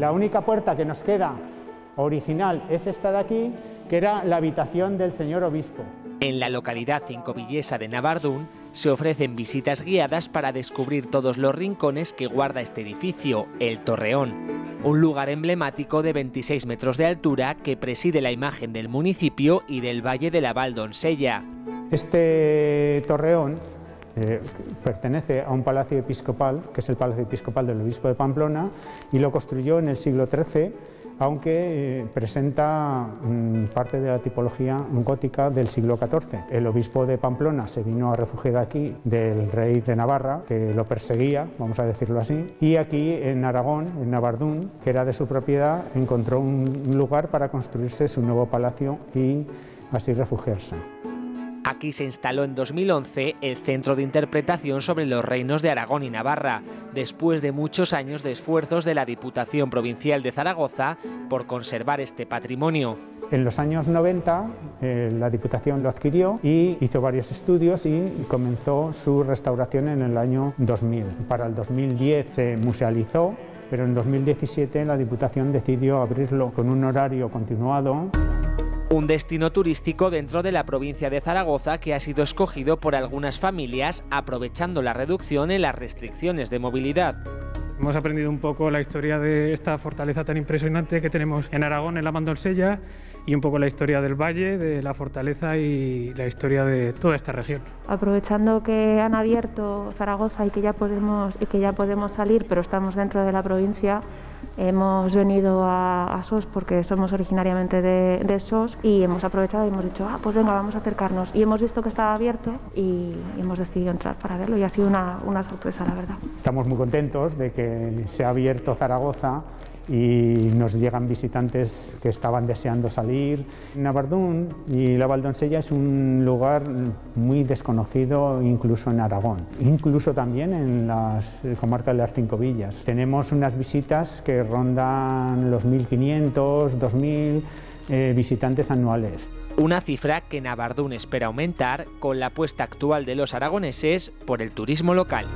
La única puerta que nos queda original es esta de aquí, que era la habitación del señor obispo. En la localidad cincovillesa de Navardún se ofrecen visitas guiadas para descubrir todos los rincones que guarda este edificio, el Torreón, un lugar emblemático de 26 metros de altura que preside la imagen del municipio y del Valle de la Valdonsella. Este torreón eh, pertenece a un palacio episcopal, que es el palacio episcopal del obispo de Pamplona, y lo construyó en el siglo XIII aunque eh, presenta mm, parte de la tipología gótica del siglo XIV. El obispo de Pamplona se vino a refugiar aquí del rey de Navarra, que lo perseguía, vamos a decirlo así, y aquí en Aragón, en Navardún, que era de su propiedad, encontró un lugar para construirse su nuevo palacio y así refugiarse. Aquí se instaló en 2011 el Centro de Interpretación sobre los Reinos de Aragón y Navarra, después de muchos años de esfuerzos de la Diputación Provincial de Zaragoza por conservar este patrimonio. En los años 90 eh, la Diputación lo adquirió y hizo varios estudios y comenzó su restauración en el año 2000. Para el 2010 se musealizó, pero en 2017 la Diputación decidió abrirlo con un horario continuado. Un destino turístico dentro de la provincia de Zaragoza que ha sido escogido por algunas familias aprovechando la reducción en las restricciones de movilidad. Hemos aprendido un poco la historia de esta fortaleza tan impresionante que tenemos en Aragón, en la Mandonsella, y un poco la historia del valle, de la fortaleza y la historia de toda esta región. Aprovechando que han abierto Zaragoza y que ya podemos, y que ya podemos salir, pero estamos dentro de la provincia, Hemos venido a, SOS porque somos originariamente de, SOS y hemos aprovechado y hemos dicho, ah, pues venga, vamos a acercarnos. Y hemos visto que estaba abierto y hemos decidido entrar para verlo y ha sido una, una sorpresa, la verdad. Estamos muy contentos de que se ha abierto Zaragoza y nos llegan visitantes que estaban deseando salir. Navardún y la Valdonsella es un lugar muy desconocido incluso en Aragón, incluso también en las comarcas de las Cinco Villas. Tenemos unas visitas que rondan los 1.500, 2.000 eh, visitantes anuales. Una cifra que Navardún espera aumentar con la apuesta actual de los aragoneses por el turismo local.